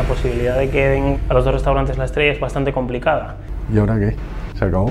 posibilidad de que den a los dos restaurantes la estrella es bastante complicada. ¿Y ahora qué? ¿Se acabó?